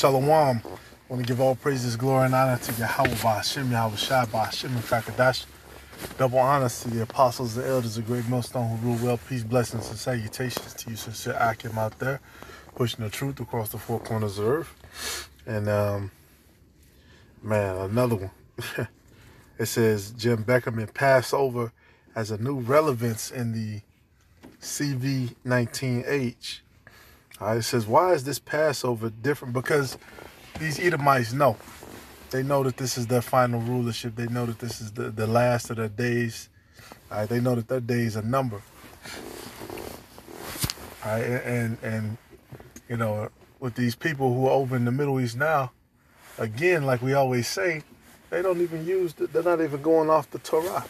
Shalom. I want to give all praises, glory, and honor to Yahweh Ba'ashem, Yahweh Shai Ba'ashem, and Kakadash. Double honors to the apostles, the elders, the great millstone who rule well. Peace, blessings, and salutations to you, sincere Akim out there, pushing the truth across the four corners of earth. And, um, man, another one. it says Jim Beckerman passed over as a new relevance in the CV19H. All right, it says, why is this Passover different? Because these Edomites know. They know that this is their final rulership. They know that this is the, the last of their days. All right, they know that their days are numbered. All right, and, and, you know, with these people who are over in the Middle East now, again, like we always say, they don't even use, the, they're not even going off the Torah.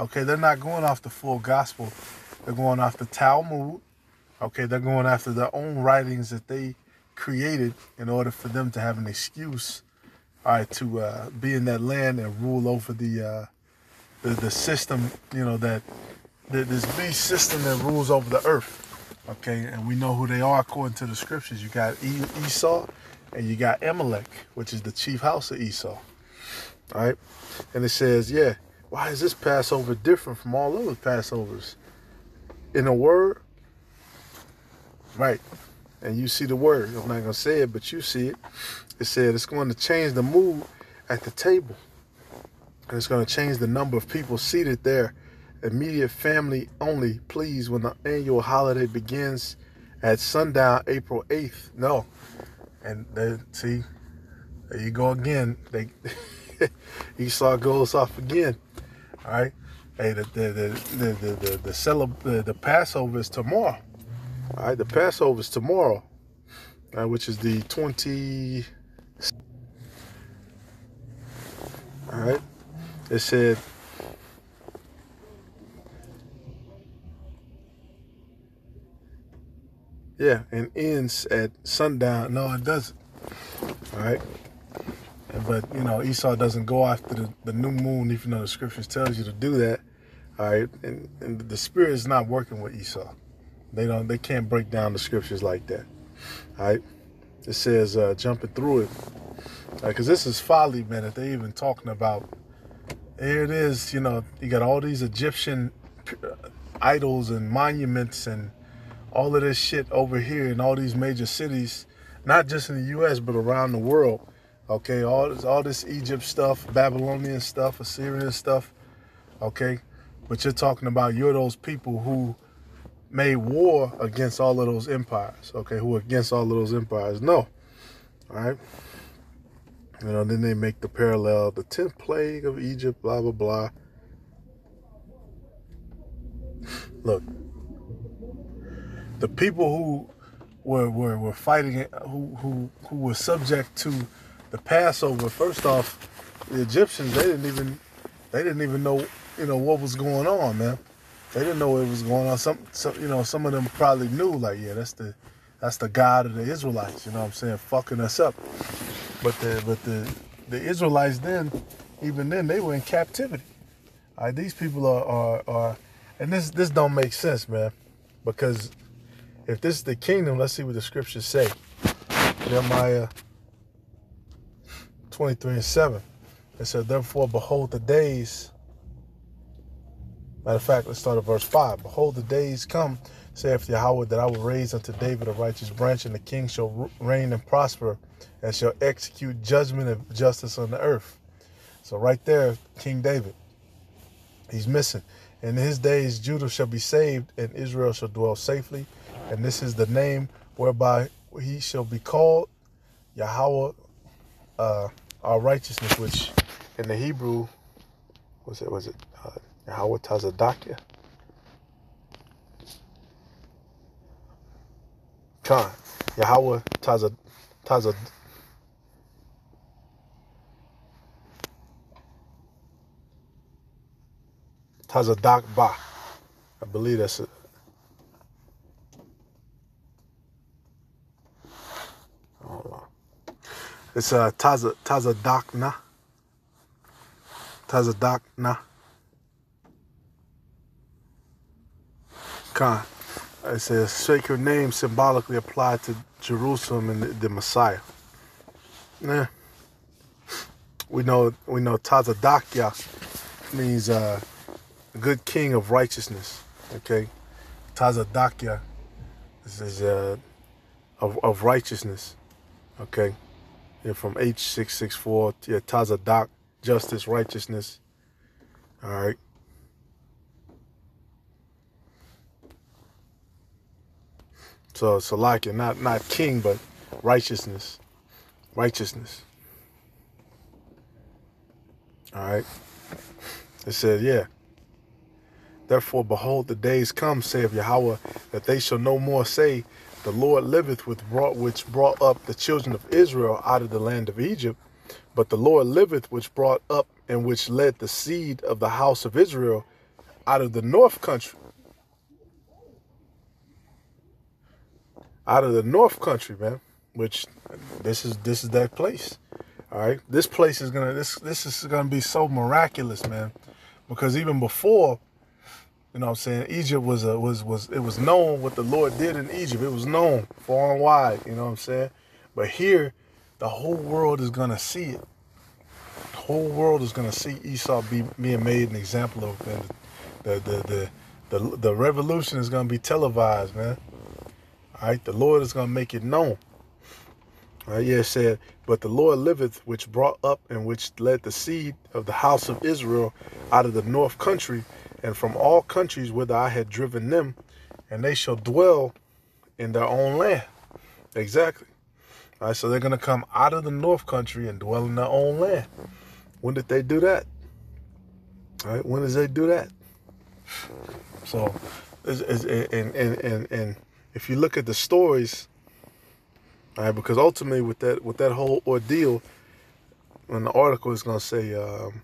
Okay, they're not going off the full gospel. They're going off the Talmud. Okay, they're going after their own writings that they created in order for them to have an excuse, all right, to uh, be in that land and rule over the uh, the, the system, you know, that the, this beast system that rules over the earth. Okay, and we know who they are according to the scriptures. You got Esau and you got Amalek, which is the chief house of Esau. All right, and it says, yeah, why is this Passover different from all other Passovers? In a word, right, and you see the word. I'm not going to say it, but you see it. It said it's going to change the mood at the table. And it's going to change the number of people seated there. Immediate family only, please, when the annual holiday begins at sundown, April 8th. No. And then, see, there you go again. They Esau goes off again. All right. Hey, the the the the the the, the, the, the Passover is tomorrow. All right, the Passover is tomorrow, uh, which is the 20. All right, it said. Yeah, and ends at sundown. No, it doesn't. All right. But, you know, Esau doesn't go after the, the new moon, even though the scriptures tells you to do that. All right. And, and the spirit is not working with Esau. They don't. They can't break down the scriptures like that. All right. It says uh, jumping through it, because uh, this is folly, man. If they even talking about. Here it is. You know, you got all these Egyptian uh, idols and monuments and all of this shit over here in all these major cities, not just in the U.S. but around the world. Okay, all this, all this Egypt stuff, Babylonian stuff, Assyrian stuff. Okay, but you're talking about you're those people who made war against all of those empires, okay, who against all of those empires. No. All right. You know, then they make the parallel, the 10th plague of Egypt, blah, blah, blah. Look, the people who were, were, were fighting, who, who, who were subject to the Passover, first off, the Egyptians, they didn't even, they didn't even know, you know, what was going on, man they didn't know what was going on. Some, some, you know, some of them probably knew, like, yeah, that's the, that's the God of the Israelites. You know what I'm saying? Fucking us up. But the, but the, the Israelites then, even then, they were in captivity. All right, these people are, are, are, and this, this don't make sense, man, because if this is the kingdom, let's see what the scriptures say. Jeremiah 23 and 7. It said, therefore, behold the days Matter of fact, let's start at verse 5. Behold, the days come, saith Yahweh, that I will raise unto David a righteous branch, and the king shall reign and prosper, and shall execute judgment and justice on the earth. So, right there, King David, he's missing. In his days, Judah shall be saved, and Israel shall dwell safely. And this is the name whereby he shall be called Yahweh, uh, our righteousness, which in the Hebrew, was it, was it, uh, Yahweh Tazadakia. Khan. Yahweh Tazad Tazad Tazadak Ba. I believe that's it. It's uh Taza Tazadakna. Tazadakna. Khan. It says sacred name symbolically applied to Jerusalem and the, the Messiah. Yeah. We know we know Tazadakia means uh, a good king of righteousness. Okay. Tazadakia is uh, of, of righteousness. Okay. Yeah, from H664 yeah, Tazadak, justice, righteousness. All right. Uh, so Salakia, not not king, but righteousness. Righteousness. All right. It says, yeah. Therefore, behold, the days come, saith Yahweh, that they shall no more say, The Lord liveth, with brought, which brought up the children of Israel out of the land of Egypt. But the Lord liveth, which brought up and which led the seed of the house of Israel out of the north country. Out of the north country, man. Which this is this is that place. All right. This place is gonna this this is gonna be so miraculous, man. Because even before, you know what I'm saying, Egypt was a was was it was known what the Lord did in Egypt. It was known far and wide, you know what I'm saying? But here, the whole world is gonna see it. The whole world is gonna see Esau be being made an example of and the the the the, the revolution is gonna be televised, man. All right, the Lord is gonna make it known. All right, yeah, it said, But the Lord liveth, which brought up and which led the seed of the house of Israel out of the north country, and from all countries whither I had driven them, and they shall dwell in their own land. Exactly. All right, so they're going to come out of the north country and dwell in their own land. When did they do that? All right, when did they do that? So, and, and, and, and if you look at the stories, right, because ultimately with that with that whole ordeal, when the article is going to say, um,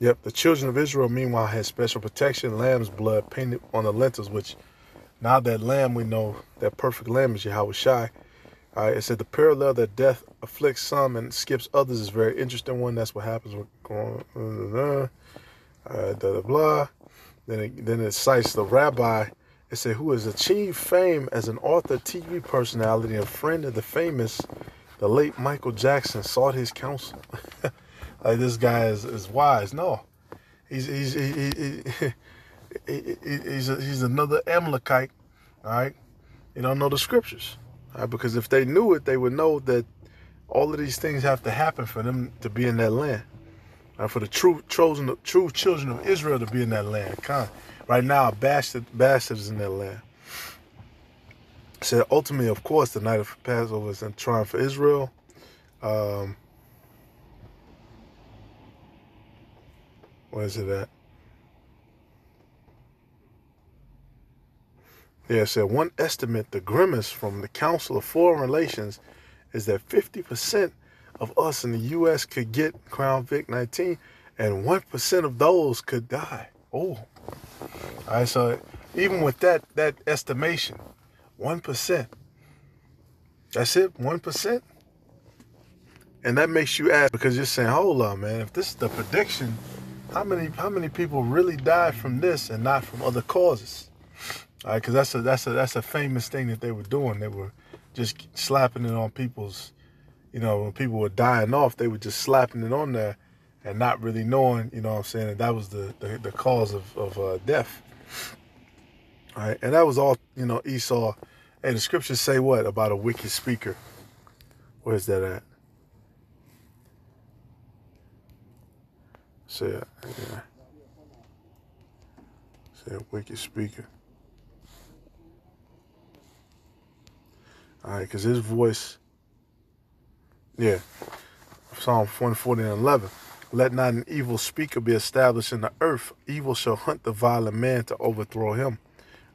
Yep, the children of Israel, meanwhile, had special protection, lamb's blood painted on the lintels, which now that lamb we know, that perfect lamb is Yahweh Shai. All right, it said the parallel that death afflicts some and skips others is a very interesting one. That's what happens with going, uh, blah, blah. Then it, then it cites the rabbi. It said, who has achieved fame as an author, TV personality, and friend of the famous, the late Michael Jackson, sought his counsel. like this guy is, is wise. No, he's he's he, he, he, he's a, he's another Amalekite. All right, you don't know the scriptures, right? Because if they knew it, they would know that all of these things have to happen for them to be in that land uh, for the true chosen, true children of Israel to be in that land. Come, right now, bastard, bastards in that land. Said ultimately, of course, the night of Passover is in triumph for Israel. Um, where is it at? Yeah, it said one estimate, the grimace from the Council of Foreign Relations, is that 50% of us in the U.S. could get Crown Vic 19, and 1% of those could die. Oh. All right, so even with that that estimation, 1%. That's it, 1%. And that makes you ask because you're saying, hold on, man, if this is the prediction, how many how many people really died from this and not from other causes? All right, because that's a that's a that's a famous thing that they were doing. They were just slapping it on people's you know, when people were dying off, they were just slapping it on there and not really knowing, you know what I'm saying, that that was the, the, the cause of, of uh, death. All right, and that was all, you know, Esau. And the scriptures say what about a wicked speaker? Where's that at? Say, yeah. Say a wicked speaker. All right, because his voice yeah. Psalm 140 and 11. Let not an evil speaker be established in the earth. Evil shall hunt the violent man to overthrow him.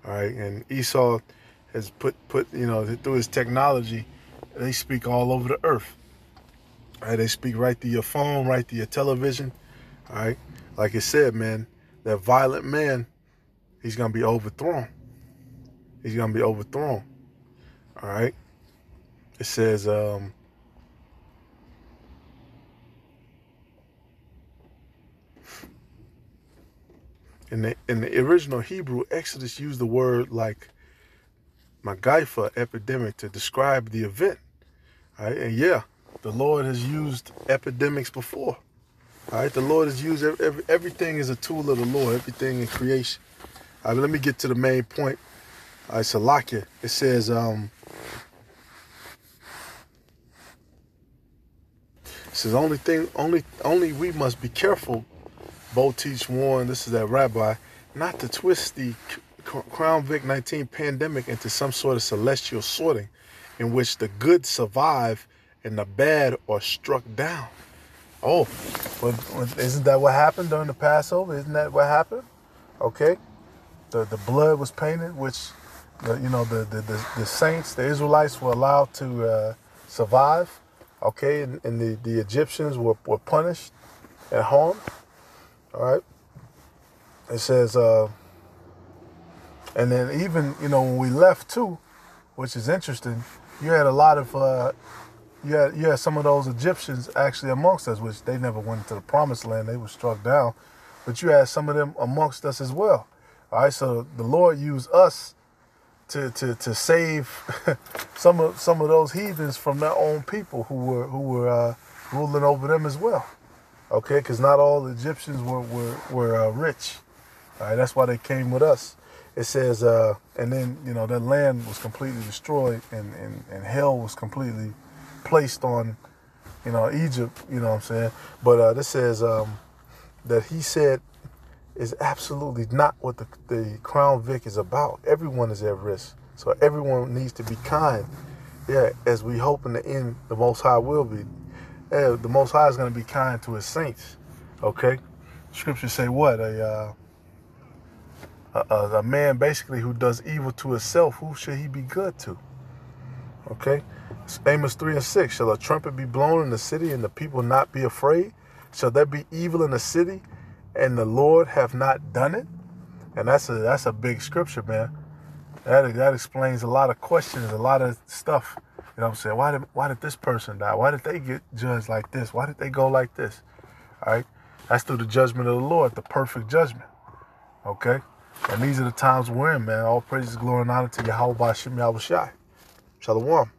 All right. And Esau has put, put you know, through his technology, they speak all over the earth. All right. They speak right through your phone, right through your television. All right. Like I said, man, that violent man, he's going to be overthrown. He's going to be overthrown. All right. It says, um, in the in the original Hebrew, Exodus used the word like Magaifa epidemic to describe the event. Right, and yeah, the Lord has used epidemics before. All right, the Lord has used every, everything is a tool of the Lord, everything in creation. All right, let me get to the main point. All right, Salakia, it says, um, it says only thing, only, only we must be careful. Boteach. This is that rabbi, not to twist the Crown Vic 19 pandemic into some sort of celestial sorting, in which the good survive and the bad are struck down. Oh, but isn't that what happened during the Passover? Isn't that what happened? Okay, the the blood was painted, which the, you know the, the, the the saints, the Israelites were allowed to uh, survive. Okay, and, and, the the Egyptians were, were punished and harmed. All right. It says, uh, and then even you know when we left too, which is interesting, you had a lot of uh, you had you had some of those Egyptians actually amongst us, which they never went to the promised land; they were struck down. But you had some of them amongst us as well. All right, so the Lord used us to to to save some of some of those heathens from their own people who were who were uh, ruling over them as well. Okay, because not all Egyptians were were were uh, rich. All right, that's why they came with us. It says, uh, and then you know that land was completely destroyed, and and, and hell was completely placed on, you know, Egypt. You know what I'm saying? But uh, this says um, that he said is absolutely not what the, the Crown Vic is about. Everyone is at risk, so everyone needs to be kind. Yeah, as we hope in the end, the Most High will be. Yeah, the Most High is going to be kind to His saints. Okay, Scriptures say what a, uh, a a man basically who does evil to himself. Who should he be good to? Okay. Amos 3 and 6. Shall a trumpet be blown in the city and the people not be afraid? Shall there be evil in the city and the Lord have not done it? And that's a that's a big scripture, man. That that explains a lot of questions, a lot of stuff. You know what I'm saying? Why did why did this person die? Why did they get judged like this? Why did they go like this? All right? That's through the judgment of the Lord, the perfect judgment. Okay? And these are the times we're in, man. All praises, glory, and honor to Yahweh Shem Yahweh Shai. Shalom.